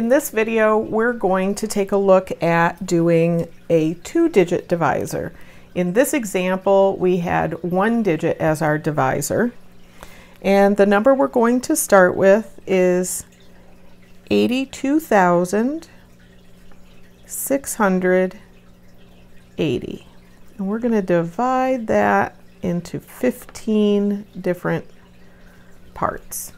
In this video, we're going to take a look at doing a two-digit divisor. In this example, we had one digit as our divisor. And the number we're going to start with is 82,680. And we're going to divide that into 15 different parts.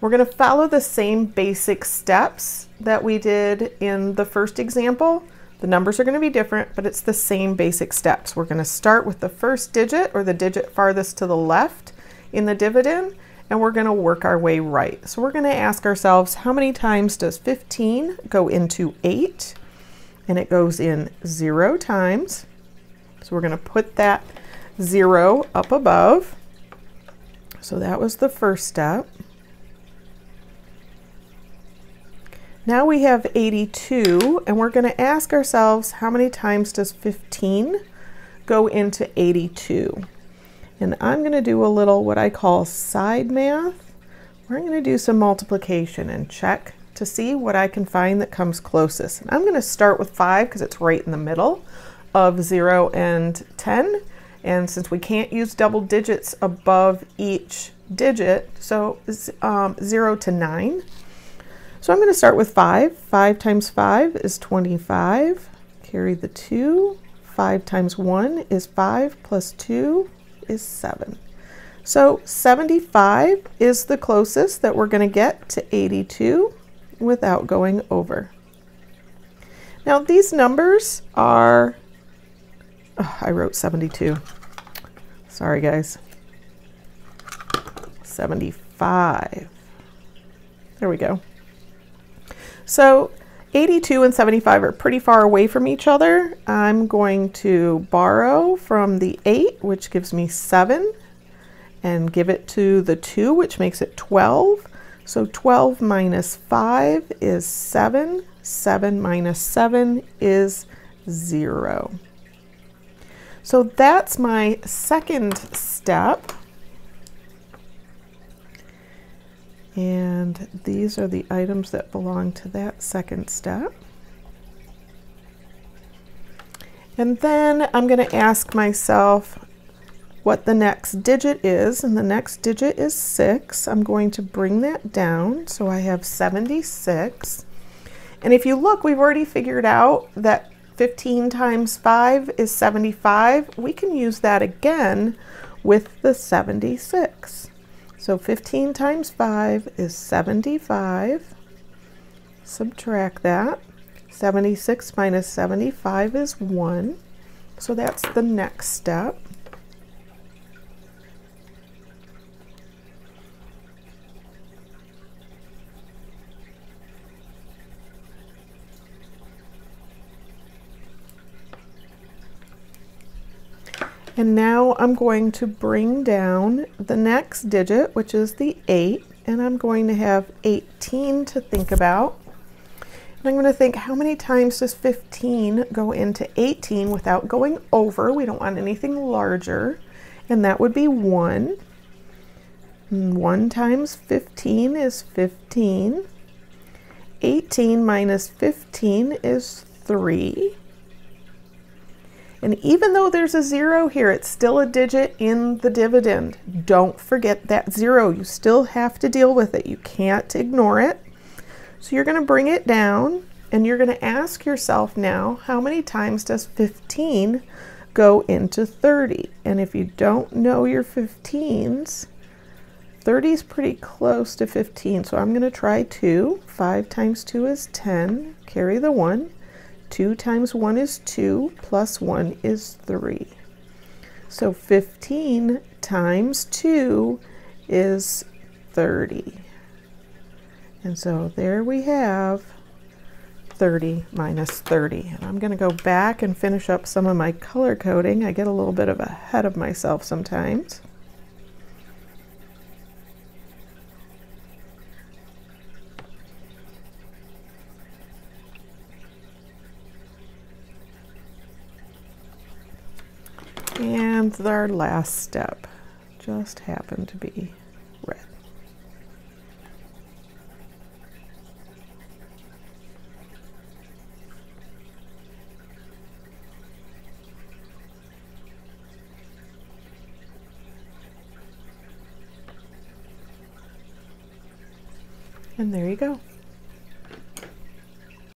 We're going to follow the same basic steps that we did in the first example. The numbers are going to be different, but it's the same basic steps. We're going to start with the first digit or the digit farthest to the left in the dividend, and we're going to work our way right. So we're going to ask ourselves, how many times does 15 go into 8? And it goes in 0 times. So we're going to put that 0 up above. So that was the first step. Now we have 82 and we're going to ask ourselves how many times does 15 go into 82? And I'm going to do a little what I call side math. We're going to do some multiplication and check to see what I can find that comes closest. And I'm going to start with 5 because it's right in the middle of 0 and 10. And since we can't use double digits above each digit, so um, 0 to 9, so I'm going to start with 5. 5 times 5 is 25. Carry the 2. 5 times 1 is 5 plus 2 is 7. So 75 is the closest that we're going to get to 82 without going over. Now these numbers are, oh, I wrote 72. Sorry guys. 75. There we go. So 82 and 75 are pretty far away from each other. I'm going to borrow from the 8, which gives me 7, and give it to the 2, which makes it 12. So 12 minus 5 is 7. 7 minus 7 is 0. So that's my second step. And these are the items that belong to that second step. And then I'm going to ask myself what the next digit is, and the next digit is 6. I'm going to bring that down, so I have 76. And if you look, we've already figured out that 15 times 5 is 75. We can use that again with the 76. So 15 times 5 is 75. Subtract that. 76 minus 75 is 1. So that's the next step. And now I'm going to bring down the next digit, which is the 8, and I'm going to have 18 to think about. And I'm going to think, how many times does 15 go into 18 without going over? We don't want anything larger, and that would be 1. And 1 times 15 is 15. 18 minus 15 is 3. And even though there's a zero here, it's still a digit in the dividend. Don't forget that zero. You still have to deal with it. You can't ignore it. So you're going to bring it down and you're going to ask yourself now, how many times does 15 go into 30? And if you don't know your 15s, 30 is pretty close to 15. So I'm going to try 2. 5 times 2 is 10. Carry the 1. 2 times 1 is 2, plus 1 is 3. So 15 times 2 is 30. And so there we have 30 minus 30. And I'm going to go back and finish up some of my color coding. I get a little bit of ahead of myself sometimes. and our last step just happened to be red. And there you go.